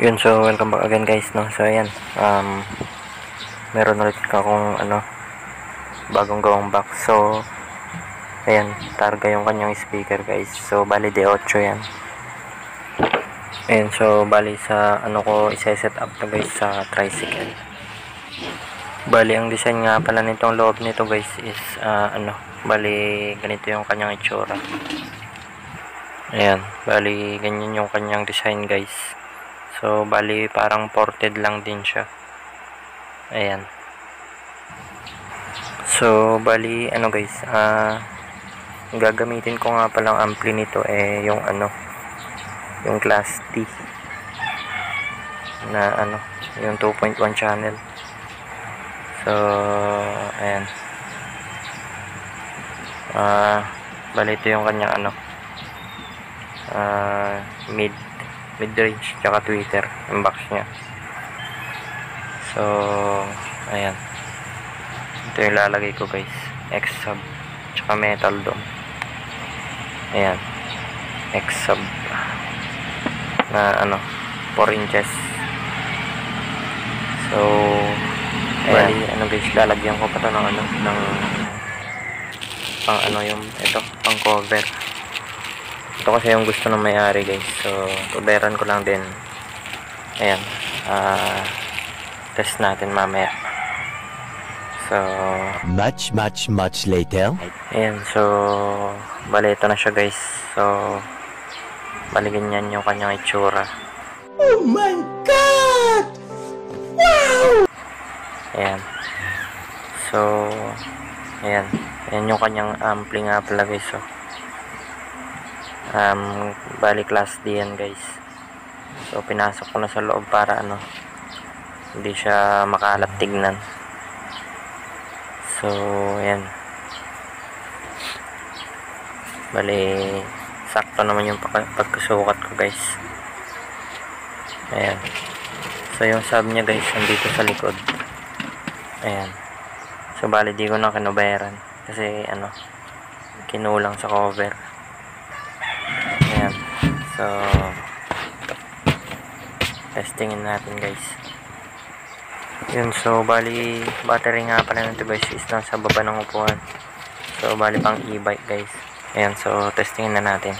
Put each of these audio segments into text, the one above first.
Yun, so welcome back again guys, no? So ayan, um, meron ulit akong ano, bagong gawang box. So, ayan, targa yung kanyang speaker guys. So, bali de 8 yan. Ayan, so bali sa ano ko isa-set up to guys sa tricycle. Bali, ang design nga pala nitong loob nito guys is ah, ano, bali ganito yung kanyang itsura. Ayan, bali ganyan yung kanyang design guys. So, bali parang ported lang din siya. Ayan. So, bali ano guys, ah gagamitin ko nga palang ampli nito eh yung ano, yung class T na ano, yung 2.1 channel. So, ayan. Ah, bali ito yung kanyang ano, ah mid mid-range tsaka Twitter yung box niya. So ayan. Ito yung lalagay ko guys. X sub tsaka metal dome. Ayan. X sub na ano 4 inches. So ayan. Bali, ano guys lalagyan ko pa to ng ano ng pang ano yung ito pang cover ito kasi yung gusto ng may-ari guys. So tuberan ko lang din. Ayan. Ah test natin mamaya. So Much, much, much later. ayan. So bali ito na siya guys. So bali ganyan yung kanyang itsura. Oh my God! ayan. So ayan. Ayan yung kanyang ampli nga pala guys. So um, bali class D guys. So pinasok ko na sa loob para ano hindi siya makalat tignan. So yan. Bali sakto naman yung pagka- pagkasukat ko guys. Ayan. So yung sub niya guys nandito sa likod. Ayan. So bali di ko na kinubayaran kasi ano kinulang sa cover. So, testingin natin guys. Yun, so bali battery nga pala nito guys is nasa baba ng upuan. So, bali pang e-bike guys. Ayan, so testingin na natin.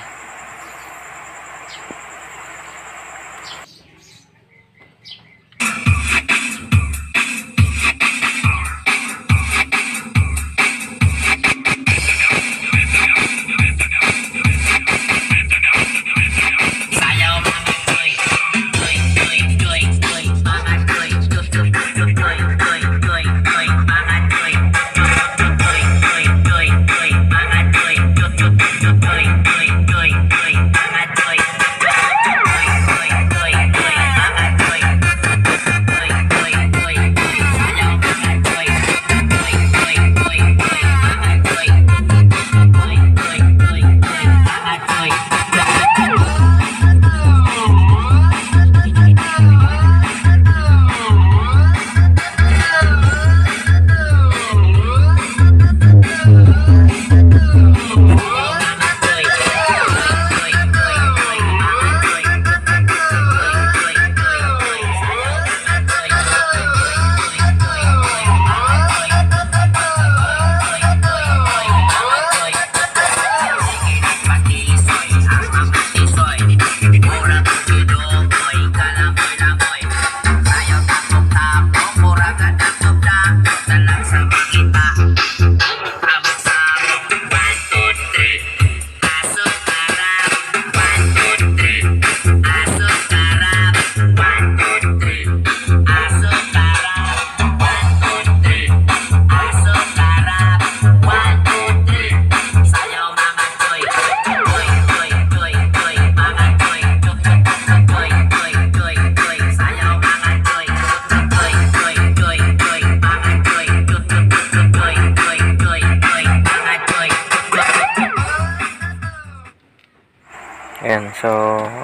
Ayan, so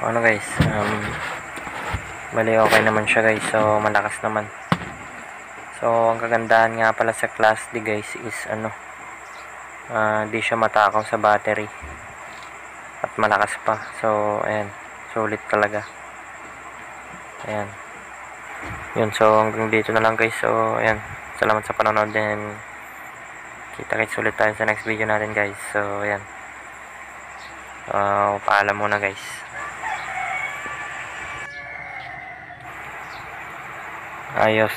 ano guys, um, bali okay naman siya guys, so malakas naman. So, ang kagandahan nga pala sa Class D guys is ano, ah, di siya matakaw sa battery. At malakas pa. So, ayan, sulit talaga. Ayan. Yun, so hanggang dito na lang guys. So, ayan. Salamat sa panonood din. Kita-kits ulit tayo sa next video natin guys. So, ayan. Uh, paalam muna guys. Ayos.